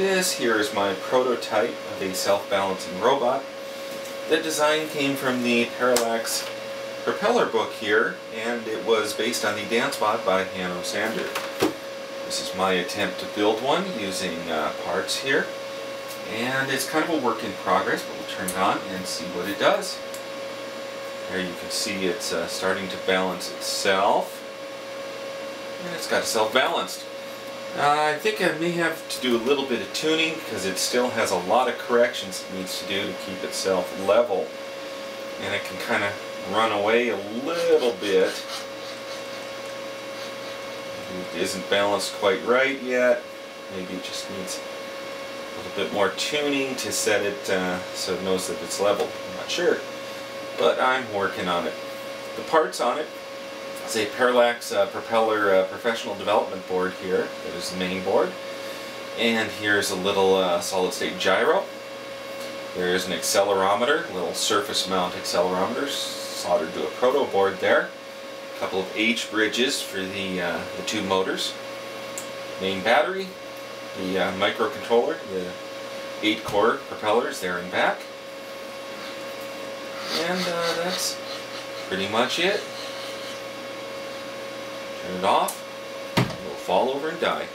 This here is my prototype of a self-balancing robot. The design came from the Parallax propeller book here, and it was based on the Dancebot by Hanno Sander. This is my attempt to build one using uh, parts here. And it's kind of a work in progress, but we'll turn it on and see what it does. There you can see it's uh, starting to balance itself. And it's got self-balanced. Uh, I think I may have to do a little bit of tuning because it still has a lot of corrections it needs to do to keep itself level. And it can kind of run away a little bit. It isn't balanced quite right yet. Maybe it just needs a little bit more tuning to set it uh, so it knows that it's level. I'm not sure. But I'm working on it. The parts on it is a Parallax uh, Propeller uh, Professional Development Board here. That is the main board. And here's a little uh, solid state gyro. There's an accelerometer, little surface mount accelerometer soldered to a proto board there. A couple of H bridges for the, uh, the two motors. Main battery, the uh, microcontroller, the 8 core propellers there and back. And uh, that's pretty much it. Turn it off, it will fall over and die.